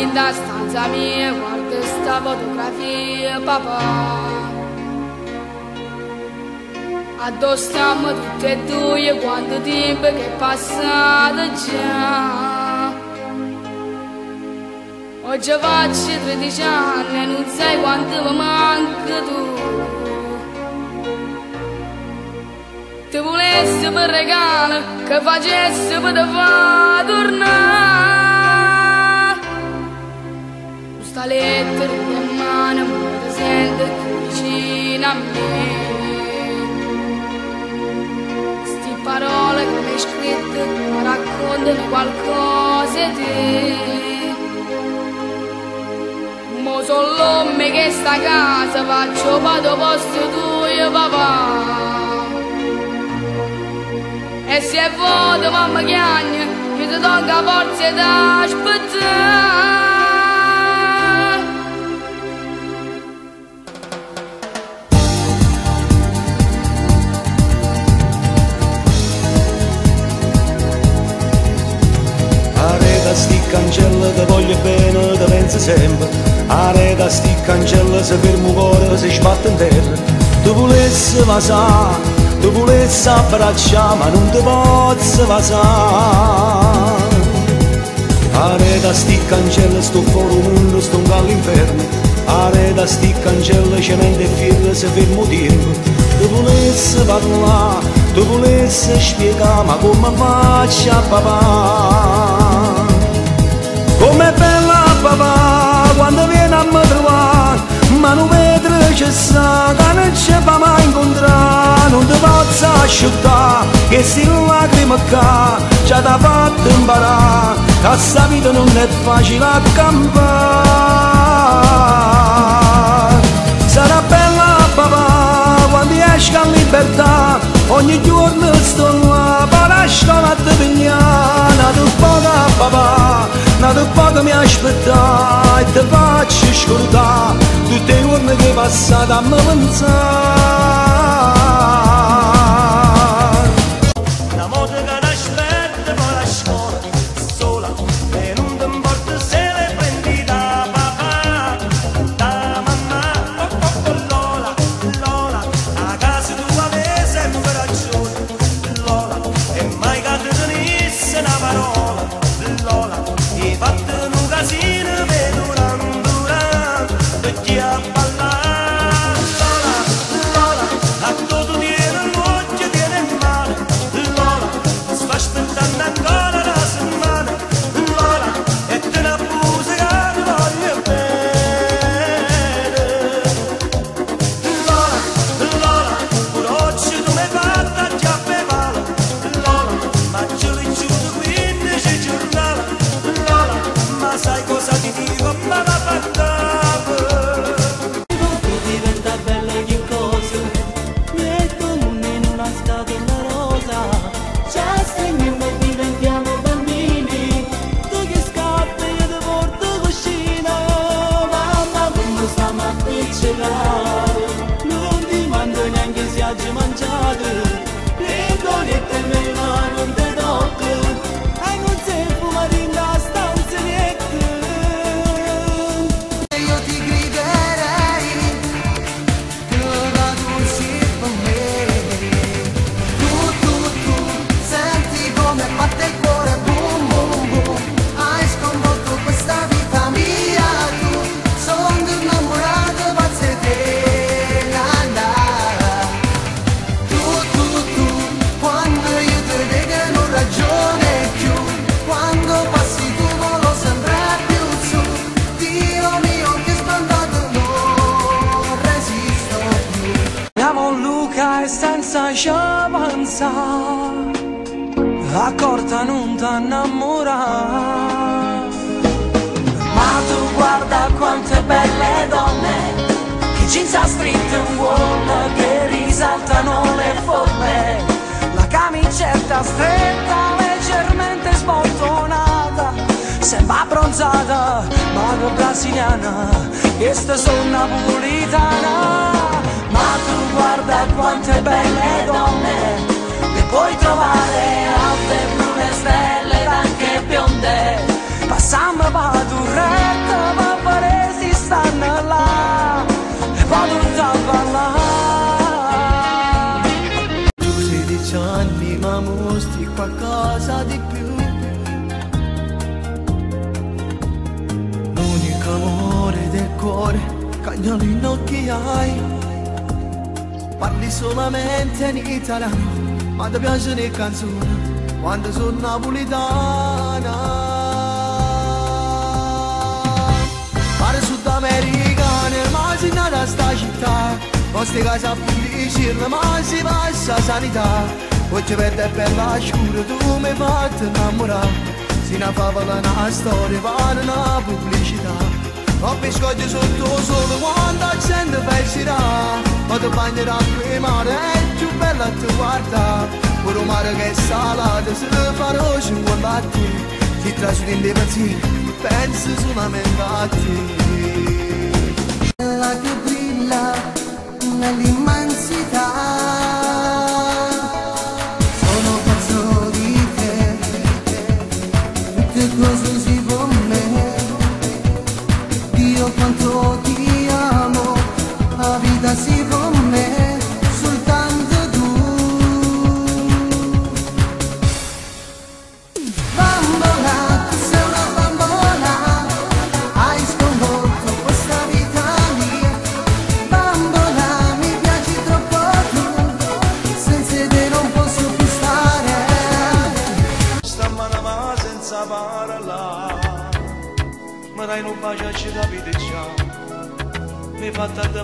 In da stanza mia guardo sta fotografia papà Addosso stiamo tutte e due quanto tempo che è passato già Oggi faccio 13 anni e non sai quanto mi manca tu. Ti volessi per regalo che facessi per te far tornare Questa lettera in mano mi sento vicino a me. Sti parole che mi hai scritto mi raccontano qualcosa di te. Mo sono l'uomo che sta a casa faccio vado posto tuo papà. E se vuoto mamma chiagna Che ti tolga forza da cancella te voglio bene, te penso sempre. Areta sti cancella se fermo cuore si sbatte in terra. Tu volessi vasà, tu volessi abbracciare ma non ti posso vasà Areta sti cancella sto fuori un mondo, sto all'inferno Areta sti cancella cemento e firre se fermo tempo Tu volessi parlare, tu volessi spiegare ma come faccio a papà asciuttare che si lacrime qua Ci ha fatto imparare che sta vita non è facile a campare Sarà bella papà quando esci a libertà Ogni giorno sto là per la scuola di Vignana Tu poca papà, nato poco mi aspetta E ti faccio scordare tutte le giorni che passate a me pensare avanzare Accorta non t'annamorare Ma tu guarda quante belle donne Che jeans ha stretto un wall Che risaltano le forme. La camicetta stretta leggermente sbottonata Sembra bronzata ma che brasiliana Questa sono napolitana Ma tu guarda quante belle donne qualcosa di più. L'unico amore del cuore, cagnolino che hai. Parli solamente in italiano, ma ti piacciono le canzoni quando sono napolitana. Pare sudamericane, ma si nata sta città. Posti gazab kulli shir namazi basa sanita Voce verde per la shkure tu me fat namura Sina favola na storia vana na pubblicità. Ho biscoggi sotto solo quando accende fessirà Vado a bagnare acqua e mare è più bella tu guarda. Pure un mare che è salato se farò cinque latti Ti trasudin dei pensieri pensi solamente a te una limancia. voglio ci capite ciao mi fa tanta